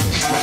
Bye.